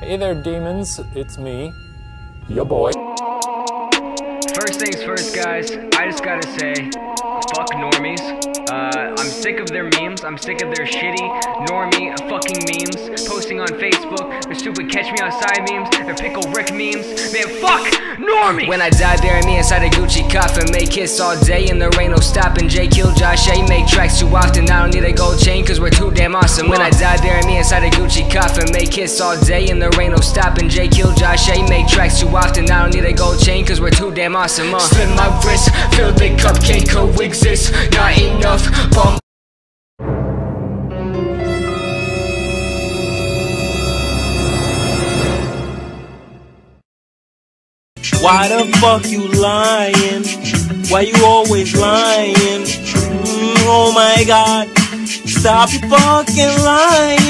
Hey there, demons. It's me, your boy. First things first, guys. I just gotta say, fuck normies. Uh, I'm sick of their memes. I'm sick of their shitty normie fucking memes posting on Facebook. Their stupid catch me outside memes. Their pickle Rick memes. Man, fuck normies! When I die, bury me inside a Gucci coffin. Make hits all day and there ain't no stopping. Jake Hill Josh A. Make tracks too often. I don't need a gold chain cause we're too damn awesome. When I die, bury me inside a Gucci coffin. Make hits all day and there ain't no stopping. Jake Hill Josh A. Make tracks too often. I don't need a gold chain cause we're too damn awesome. Uh. Slit my wrist, fill the cup, can't coexist. Not enough, bum. Why the fuck you lying? Why you always lying? Mm, oh my god, Stop your fucking lying.